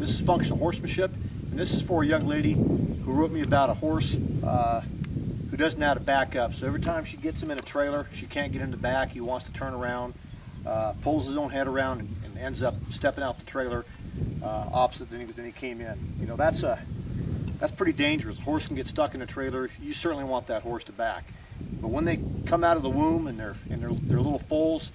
This is functional horsemanship, and this is for a young lady who wrote me about a horse uh, who doesn't know how to back up. So every time she gets him in a trailer, she can't get in the back. He wants to turn around, uh, pulls his own head around, and, and, ends up stepping out the trailer uh, opposite than he, than he came in. You know, that's a that's pretty dangerous. A horse can get stuck in a trailer. You certainly want that horse to back. But when they come out of the womb and they're in they're little foals,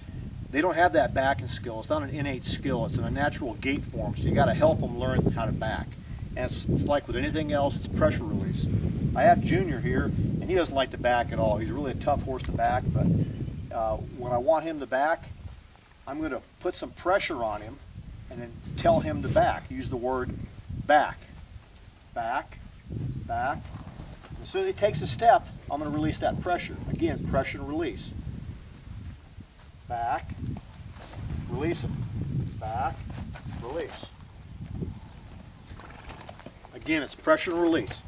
they don't have that backing skill. It's not an innate skill. It's a natural gait form. So you got to help them learn how to back. And it's, it's, like with anything else, it's pressure release. I have Junior here, and he doesn't like to back at all. He's really a tough horse to back, but uh, when I want him to back, I'm going to put some pressure on him and then tell him to back. Use the word back. Back, back. As soon as he takes a step, I'm going to release that pressure. Again, pressure and release. Back, release. Back, release. Again, it's pressure and release.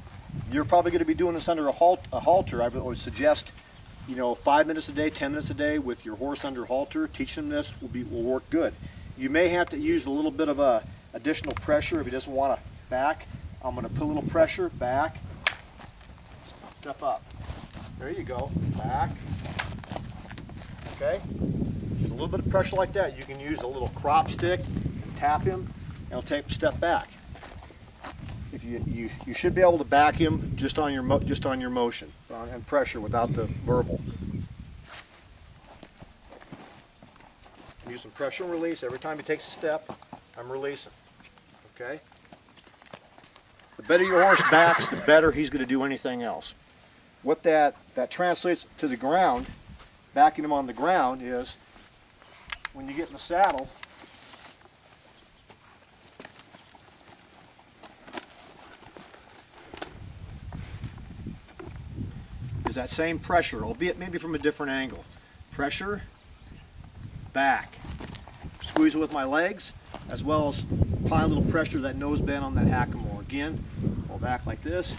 You're probably going to be doing this under a, halt, a halter. I would suggest, you know, five minutes a day, ten minutes a day with your horse under halter. Teach them this will be will work good. You may have to use a little bit of a additional pressure if he doesn't want to back. I'm going to put a little pressure back, step up. There you go, back. Okay, little bit of pressure like that. You can use a little crop stick and tap him, and he'll take a step back. If you, you you should be able to back him just on your just on your motion and pressure without the verbal. Use some pressure and release every time he takes a step. I'm releasing. Okay. The better your horse backs, the better he's going to do anything else. What that that translates to the ground, backing him on the ground is when you get in the saddle, is that same pressure, albeit maybe from a different angle. Pressure, back. Squeeze it with my legs, as well as apply a little pressure that noseband on that hackamore. Again, pull back like this.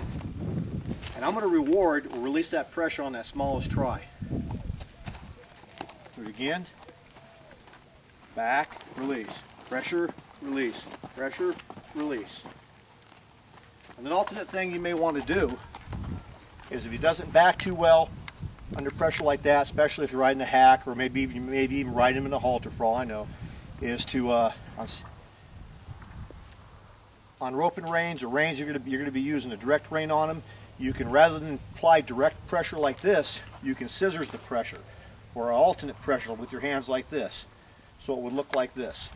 And I'm going to reward or release that pressure on that smallest try. Do it again. Back, release. Pressure, release. Pressure, release. And an alternate thing you may want to do is if he doesn't back too well under pressure like that, especially if you're riding a hack or maybe maybe even riding him in a halter for all I know, is to uh, on, on rope and reins or reins you're going to be, you're going to be using a direct rein on them. You can rather than apply direct pressure like this, you can scissors the pressure or alternate pressure with your hands like this. So it would look like this.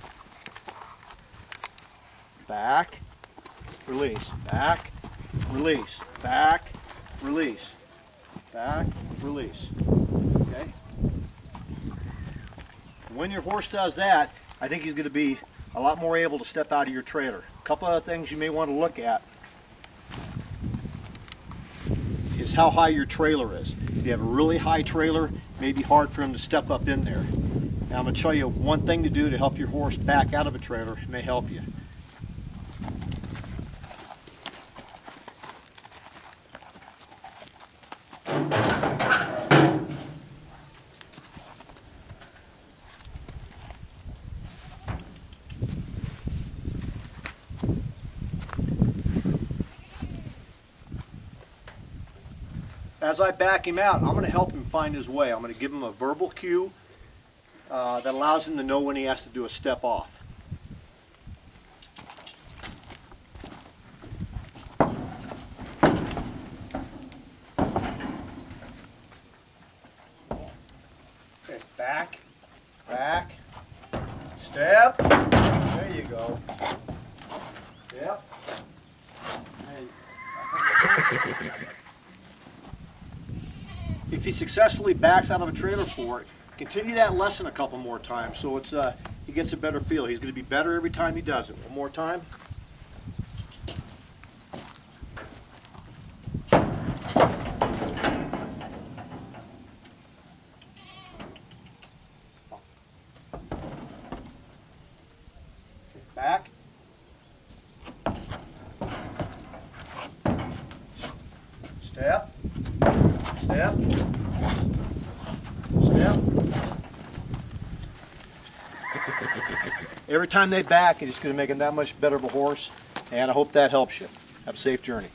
Back, release, back, release, back, release, back, release. Okay? When your horse does that, I think he's going to be a lot more able to step out of your trailer. A couple other things you may want to look at is how high your trailer is. If you have a really high trailer, it may be hard for him to step up in there. Now I'm going to show you one thing to do to help your horse back out of a trailer. It may help you. as I back him out, I'm going to help him find his way. I'm going to give him a verbal cue uh, that allows him to know when he has to do a step off. Okay, back, back, step, there you go. Yep. If he successfully backs out of a trailer for it, continue that lesson a couple more times so it's uh, he gets a better feel. He's going to be better every time he does it. One more time. Back. Step. Step. Step. Every time they back, it's just going to make them that much better of a horse. And I hope that helps you. Have a safe journey.